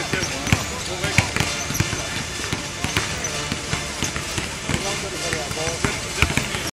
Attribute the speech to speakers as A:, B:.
A: Exhibit 2.